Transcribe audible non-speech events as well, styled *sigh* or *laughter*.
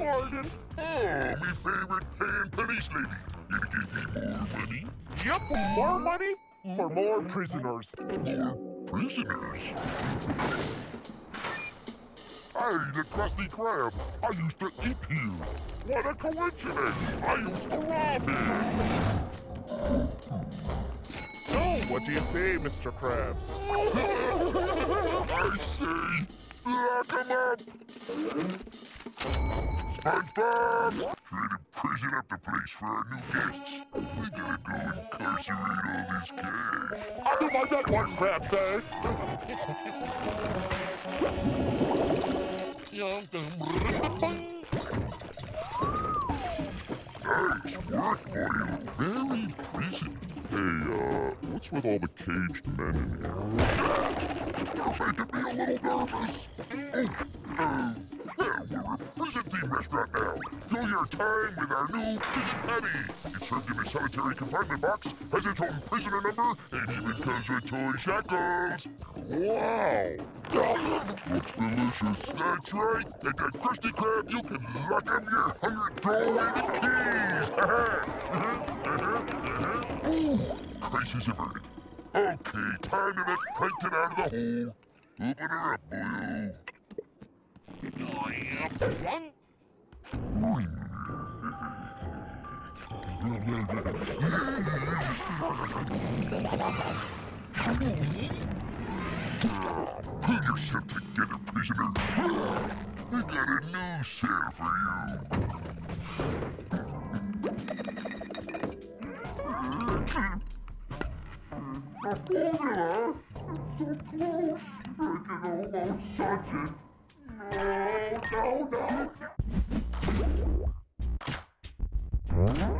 pardon. Oh, me favorite paying police lady. You give me more money? Yep, more money for more prisoners. More prisoners? Hey, the Krusty Krab. I used to eat here. What a coincidence. I used to rob here. So, what do you say, Mr. Krabs? *laughs* I say, lock him up. SpongeBob! Trying to prison up the place for our new guests. We gotta go incarcerate all this cash. I do my best one, Krabs, eh? Nice work, boy. Very prison. Hey, uh, what's with all the caged men in here? You're making me a little nervous. Oh, Fill your time with our new pigeon patty. It's served in a solitary confinement box, has its own prisoner number, and even comes with toy shackles. Wow! Looks delicious. That's right. At that Krusty Krab, you can lock him your away the keys. *laughs* Ooh, crisis averted. Okay, time to let Plankton out of the hole. Open her up, boyo. Pull yourself together, prisoner. I got a new cell for you. A formula? So close. I can almost touch it. No, no, no.